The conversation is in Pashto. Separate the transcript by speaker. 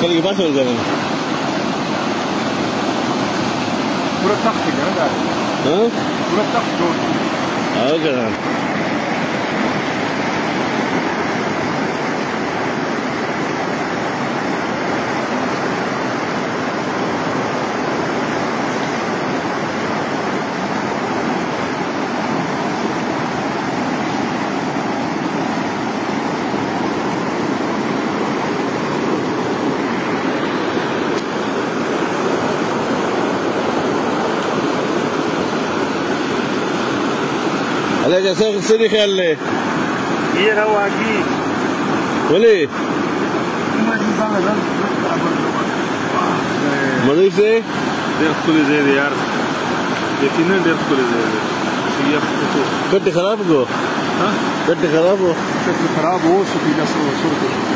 Speaker 1: Kali ke pasok ke mana?
Speaker 2: Burak tak ke mana? Ha? Burak tak ke mana?
Speaker 3: Ha, ke mana?
Speaker 4: حاجا صاحب څه دی خیال دی
Speaker 2: ډېره واګي ولې مړی څه ډېر ښکلی ځای دی یار یقینا ډېر ښکلی ځای دی
Speaker 1: کټې خراب کو کټې خراب و کټې خراب و سو پیدا سو سو